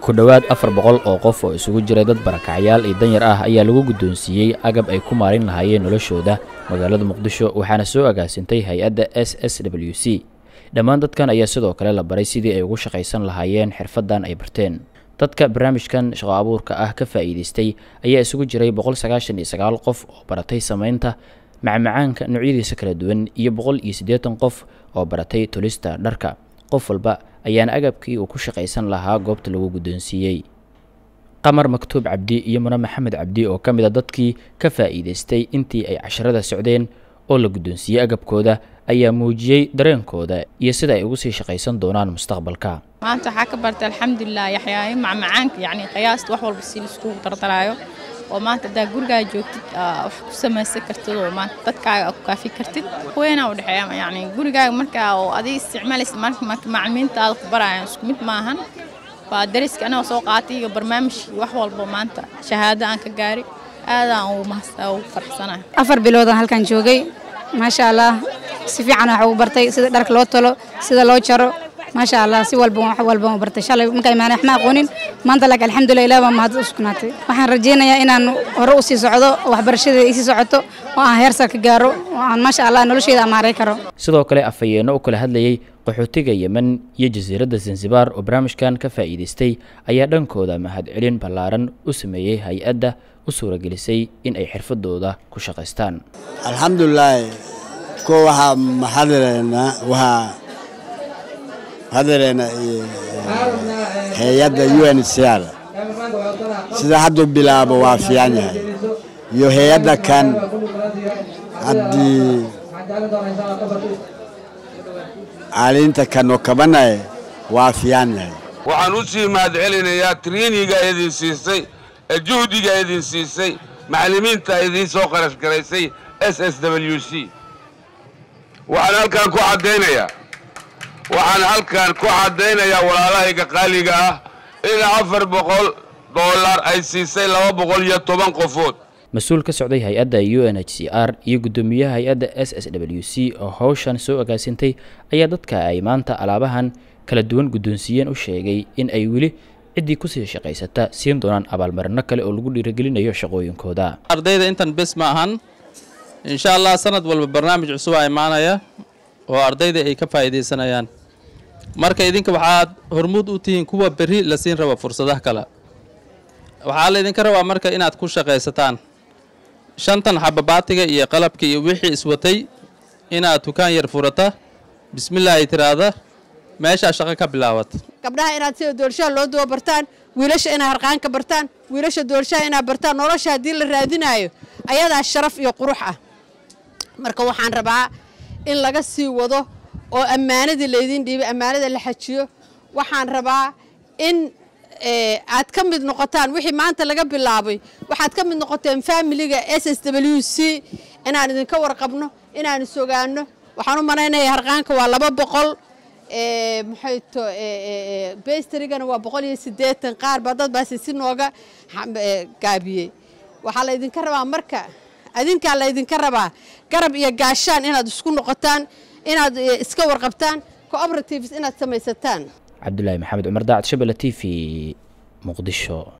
ku dhowaad afar boqol oo qof oo isugu jiray dad barakacyaal iyo danyar ah ayaa lagu guddoonsiiyey agab ay ku maalin lahaayeen noloshooda magaalada muqdisho waxaana soo agaasintay hay'adda s s w c. Dhammaan dadkan ayaa sidoo kale la baray sidii ay ugu shaqaysan lahaayeen xirfaddan ay barteen. Dadka barnaamijkan shaqo abuurka ah ka faa'iidaystay ayaa isugu jiray boqol sagaashan iyo sagaal qof oo baratay samaynta macmacaanka noocyadiisa kala duwan iyo boqol iyo siddeetan qof oo baratay tulista dharka qof walba ayaana agabkii uu ku shaqaysan lahaa goobta lagu guddoonsiiyey. Qamar maktuub cabdi iyo mune maxamed cabdi oo ka mid a dadkii ka faa'iidaystay intii ay casharada socdeen oo la guddoonsiiyey agabkooda ayaa muujiyey dareenkooda iyo sida ay ugu sii shaqaysan doonaan mustaqbalka. Maanta waxaa ka bartay alxamdulilah yaxyaayo macmacaanka yacni qiyaasta wax walba si laiskugu dardaraayo oo maanta haddaa gurigaa joogtid wax ku samaysan kartid oo maanta dadkaaga ku kaafi kartid. Weynaa u dhexeeya yacni gurigaaga markaa oo adiga isticmaalaysa marka macalimiintaada ku baraayan isku mid maahan waa dariska anagoo soo qaatay iyo barnaamijkii wax walba maanta shahaado aan ka gaari aadaan ugu mahadsaa ugu faraxsanahay afar biloodaan halkan joogay. Maasha allah si fiican wax ugu bartay sida dharka loo tolo sida loo jaro maasha allah si walba wax walba u bartay. Shalay markaa imaanay wax ma aqoonin. Maanta laakiin alxamdulilah ilaah baa mahad u sugnaatay waxaan rajaynayaa inaan hore u sii socdo oo waxbarashadeeda isii socoto oo aan heersa ka gaaro oo aan maasha allah nolosheyda amaaray karo. Sidoo kale afhayeenno u kala hadlayey qaxootiga yemen iyo jasiiradda zanzibar oo barnaamijkan ka faa'iidaystay ayaa dhankooda mahadcelin ballaaran u sameeyey hay'adda u suuragelisay in ay xirfadooda ku shaqaystaan. Alxamdulilaahi ko waxaa maxadireynaa waxaa hadireena hay'adda u n c r sida hadduu bilaabo waa fiican yahay. Iyo hay'adda kan haddii caaliinta kanoo kabanaye waa fiican yahay. Waxaan u sii mahadcelinayaa triiniga idin siisay juhdiga idin siisay macallimiinta idiin soo qarash garaysay s s w c. Waxaan halkan ku caddaynayaa waxaan halkan ku caddaynayaa walaalahayga qaaliga ah in afar boqol dollar ay siisay laba boqol iyo toban qofood. Mas'uul ka socday hay'adda u n h c r iyo guddoomiyaha hay'adda s s w c oo howshan soo agaasintay ayaa dadka ay maanta alaabahan kala duwan guddoonsiiyeen u sheegay in ay weli ciddii ku sii shaqaysata siin doonaan abaalmarino kale oo lagu dhiirigelinayo shaqooyinkooda. Ardayda intan bes ma ahan. Insha allah sanad walba barnaamij cusub aa imaanaya oo ardayda ay ka faa'iidaysanayaan marka idinka waxaad hormuud u tihiin kuwa berri la siin raba fursadaha kale. Waxaa laydinka rabaa marka inaad ku shaqaysataan. Shantan xababaatiga iyo qalabka iyo wixii iswatay inaad dukaan yar furata bismillaahi tiraahda meeshaa shaqo ka bilaawata. Gabdhaha inaad sida doorshaha loo duba bartaan wiilasha inaad harqaanka bartaan wiilasha doorshaha inaad bartaan nolosha haddii la raadinaayo ayadaa sharaf iyo qurux ah. Marka waxaan rabaa in laga sii wado oo ammaanadii laydin dhiibay ammaanada la xajiyo waxaan rabaa in aad ka mid noqotaan wixii maanta laga bilaabay waxaad ka mid noqoteen familiga s s w c inaan idinka warqabno inaan isogaano waxaan u malaynaya harqaanka waa laba boqol maxay to bestrigana waa boqol iyo siddeetan qaar baa dad si nooga gaabiyey. Waxaa laydinka rabaa marka adinkaa laydinka rabaa garab iyo gaashaan inaad isku noqotaan inaad iska warqabtaan cooperatives inaad samaysataan. Cabdulaahi maxamed cumar daacad shabelle t v muqdisho